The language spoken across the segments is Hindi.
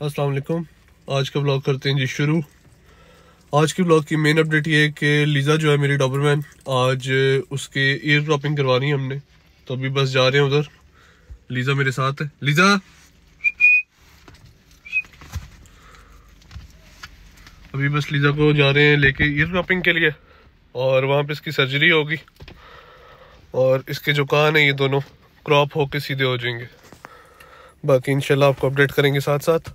अस्सलाम वालेकुम। आज का ब्लॉग करते हैं जी शुरू। आज के ब्लॉग की मेन अपडेट ये है कि लीज़ा जो है मेरी डॉबरमैन आज उसके ईयर ड्रॉपिंग करवानी है हमने। तो अभी बस जा रहे हैं उधर। लीज़ा मेरे साथ है। लीज़ा अभी बस लीज़ा को जा रहे हैं लेके ईयर ड्रॉपिंग के लिए। और वहाँ पे इसकी सर्जरी होगी। और इसके जो कान है, ये दोनों क्रॉप होके सीधे हो जाएँगे। बाकी इंशाल्लाह आपको अपडेट करेंगे साथ साथ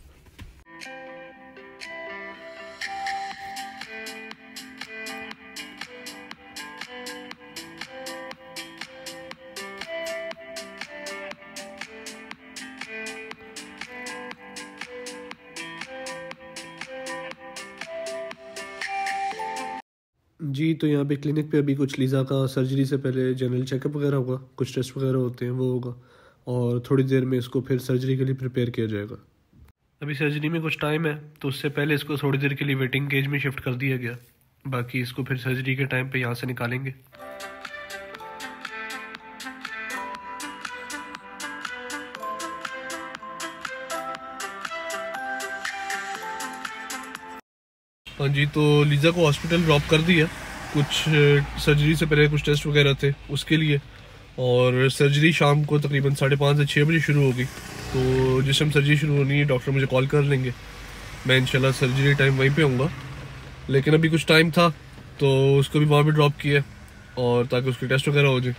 जी तो यहाँ पे क्लिनिक पे अभी कुछ लीज़ा का सर्जरी से पहले जनरल चेकअप वगैरह होगा, कुछ टेस्ट वगैरह होते हैं, वो होगा। और थोड़ी देर में इसको फिर सर्जरी के लिए प्रिपेयर किया जाएगा। अभी सर्जरी में कुछ टाइम है तो उससे पहले इसको थोड़ी देर के लिए वेटिंग केज में शिफ्ट कर दिया गया। बाकी इसको फिर सर्जरी के टाइम पे यहाँ से निकालेंगे। हाँ जी तो लीज़ा को हॉस्पिटल ड्रॉप कर दिया। कुछ सर्जरी से पहले कुछ टेस्ट वगैरह थे उसके लिए। और सर्जरी शाम को तकरीबन साढ़े पाँच से छः बजे शुरू होगी। तो जिस टाइम सर्जरी शुरू होनी है डॉक्टर मुझे कॉल कर लेंगे। मैं इंशाल्लाह सर्जरी टाइम वहीं पे आऊँगा लेकिन अभी कुछ टाइम था तो उसको भी वहाँ पर ड्रॉप किया और ताकि उसके टेस्ट वगैरह हो जाए।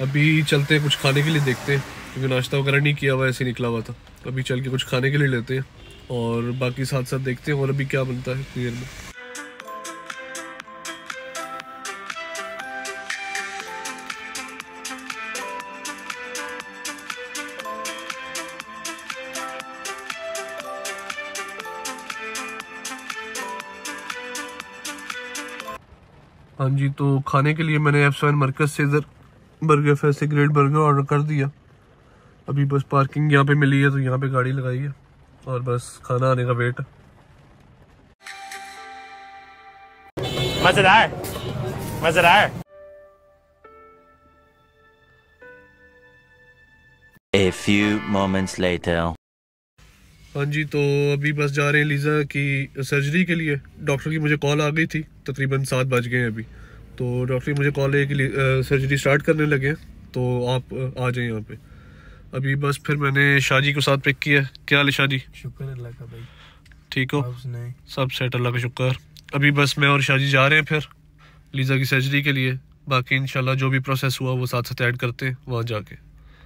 अभी चलते हैं कुछ खाने के लिए, देखते हैं। क्योंकि नाश्ता वगैरह नहीं किया हुआ, ऐसे निकला हुआ था। अभी चल के कुछ खाने के लिए लेते हैं। और बाकी साथ साथ देखते हैं, और अभी क्या बनता है देर में। हाँ जी तो खाने के लिए मैंने एफ़ सेवन मरकज से इधर बर्गर फैसे ग्रेट बर्गर ऑर्डर कर दिया। अभी बस पार्किंग यहाँ पे मिली है तो यहाँ पे गाड़ी लगाई है। और बस खाना आने का वेट। मज़ेदार। मज़ेदार। A few moments later. हाँ जी तो अभी बस जा रहे हैं लीज़ा की सर्जरी के लिए। डॉक्टर की मुझे कॉल आ गई थी तकरीबन सात बज गए हैं अभी। तो डॉक्टर की मुझे कॉल है कि सर्जरी स्टार्ट करने लगे हैं। तो आप आ जाए यहाँ पे। अभी बस फिर मैंने शाजी को साथ पिक किया क्या हाल है शाजी शुक्र अल्लाह का भाई। ठीक हो? सब सेट अल्लाह का शुक्र। अभी बस मैं और शाजी जा रहे हैं फिर लीज़ा की सर्जरी के लिए। बाकी इंशाल्लाह जो भी प्रोसेस हुआ वो साथ साथ ऐड करते हैं वहाँ जाके।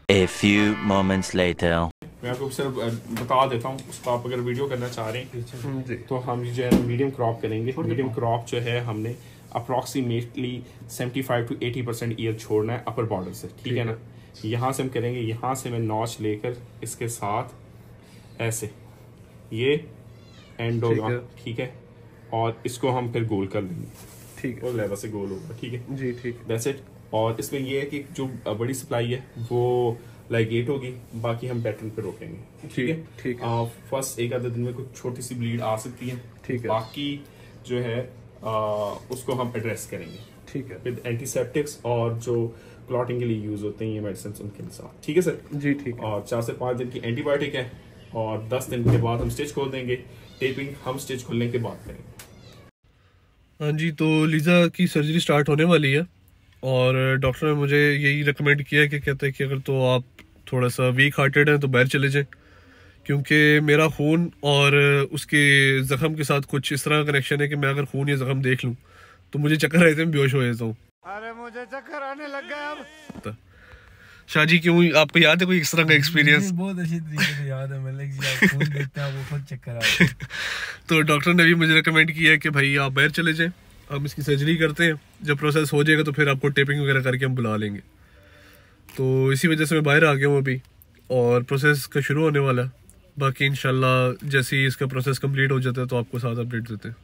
A few moments later. मैं आपको सिर्फ़ बता देता हूँ उसको आप अगर वीडियो करना चाह रहे हैं तो हम जो है मीडियम क्रॉप करेंगे। मीडियम क्रॉप जो है हमने अप्रॉक्सीमेटली 75 टू 80 परसेंट ईयर छोड़ना है अपर बॉर्डर से ठीक है ना? यहाँ से हम करेंगे यहाँ से मैं नॉच लेकर इसके साथ ऐसे ये एंड ठीक होगा है। ठीक है? और इसको हम फिर गोल कर देंगे। ठीक है। और लेवल से गोल होगा ठीक है? जी ठीक। दैट्स इट और इसमें ये है कि जो बड़ी सप्लाई है वो लाइक एट होगी बाकी हम पैटर्न पे रोकेंगे ठीक है? ठीक है। फ़र्स्ट एक आधे दिन में कुछ छोटी सी ब्लीड आ सकती है। ठीक है। बाकी जो है आ, उसको हम एड्रेस करेंगे। ठीक है। विद एंटीसेप्टिक्स और जो क्लॉटिंग के लिए यूज़ होते हैं ये मेडिसिन उनके साथ ठीक है सर जी ठीक है। और चार से पाँच दिन की एंटीबायोटिक है और दस दिन के बाद हम स्टिच खोल देंगे। टेपिंग हम स्टिच खोलने के बाद करेंगे। हाँ जी तो लीज़ा की सर्जरी स्टार्ट होने वाली है और डॉक्टर ने मुझे यही रिकमेंड किया कि कहते हैं कि अगर तो आप थोड़ा सा वीक हार्टेड हैं तो बाहर चले जाएँ। क्योंकि मेरा खून और उसके ज़ख्म के साथ कुछ इस तरह का कनेक्शन है कि मैं अगर खून या ज़ख्म देख लूँ तो मुझे चक्कर आए थे मैं बेहोश हो जाता हूँ। अरे मुझे चक्कर आने लग गया अब। शाहजी क्यों? आपको याद है कोई इस तरह का एक्सपीरियंस बहुत अच्छी तरीके से याद है मलिक जी आप फ़ोन देखते हैं वो खुद चक्कर आते तो डॉक्टर ने भी मुझे रिकमेंड किया है कि भाई आप बाहर चले जाएँ हम इसकी सर्जरी करते हैं जब प्रोसेस हो जाएगा तो फिर आपको टेपिंग वगैरह करके हम बुला लेंगे। तो इसी वजह से मैं बाहर आ गया हूँ अभी और प्रोसेस का शुरू होने वाला है। बाकी इंशाल्लाह जैसे ही इसका प्रोसेस कंप्लीट हो जाता है तो आपको साथ अपडेट देते हैं।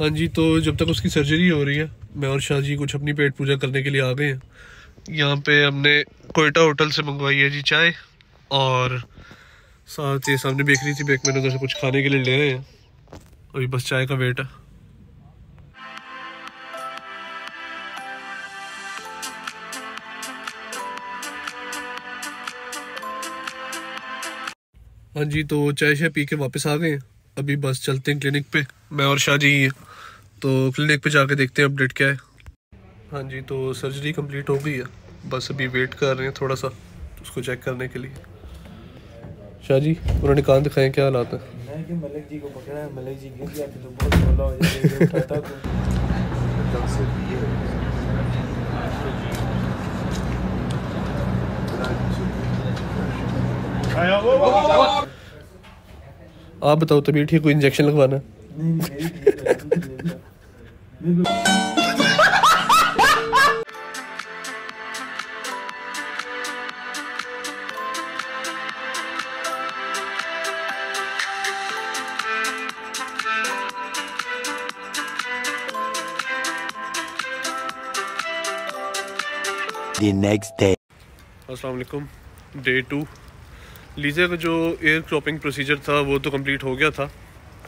हाँ जी तो जब तक उसकी सर्जरी हो रही है, मैं और शाह जी कुछ अपनी पेट पूजा करने के लिए आ गए हैं। यहाँ पे हमने कोयटा होटल से मंगवाई है जी चाय, और साथ ही सामने बेकरी थी बेक मैंने उधर से कुछ खाने के लिए ले रहे हैं। अभी बस चाय का वेट है। हाँ जी तो चाय शाय पी के वापस आ गए अभी बस चलते हैं क्लिनिक पे। मैं और शाह जी हैं तो क्लिनिक पे जाके देखते हैं अपडेट क्या है। हाँ जी तो सर्जरी कंप्लीट हो गई है। बस अभी वेट कर रहे हैं थोड़ा सा उसको चेक करने के लिए। शाह जी उन्होंने कान दिखाए क्या हालात है? मैं कि मलिक जी को पकड़ा है मलिक जी गिर जाते तो बहुत बोला हो जाएगा उठाता को आप बताओ तबीयत ठीक कोई इंजेक्शन लगवाना? The next day. वालेकुम डे टू लीजा का जो एयर क्रॉपिंग प्रोसीजर था, वो तो कंप्लीट हो गया था।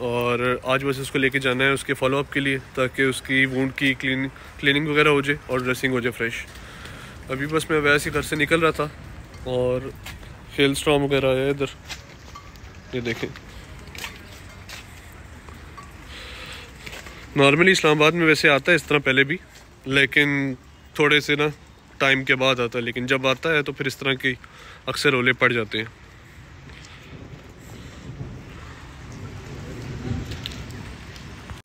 और आज बस उसको लेके जाना है उसके फॉलोअप के लिए, ताकि उसकी वूड की क्लीन क्लीनिंग वगैरह हो जाए और ड्रेसिंग हो जाए फ्रेश अभी बस मैं वैसे ही घर से निकल रहा था और हेल स्टॉम वगैरह है इधर। ये देखें। नॉर्मली इस्लामाबाद में वैसे आता है इस तरह पहले भी, लेकिन थोड़े से ना टाइम के बाद आता है, लेकिन जब आता है तो फिर इस तरह की अक्सर ओले पड़ जाते हैं।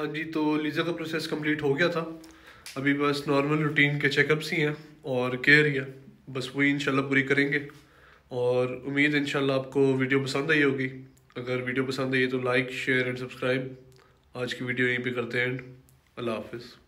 हाँ जी तो लीज़ा का प्रोसेस कंप्लीट हो गया था। अभी बस नॉर्मल रूटीन के चेकअप्स ही हैं और केयर ही है। बस वही इंशाल्लाह पूरी करेंगे। और उम्मीद इंशाल्लाह आपको वीडियो पसंद आई होगी। अगर वीडियो पसंद आई तो लाइक शेयर एंड सब्सक्राइब आज की वीडियो यहीं पे करते हैं एंड अल्लाह हाफिज़।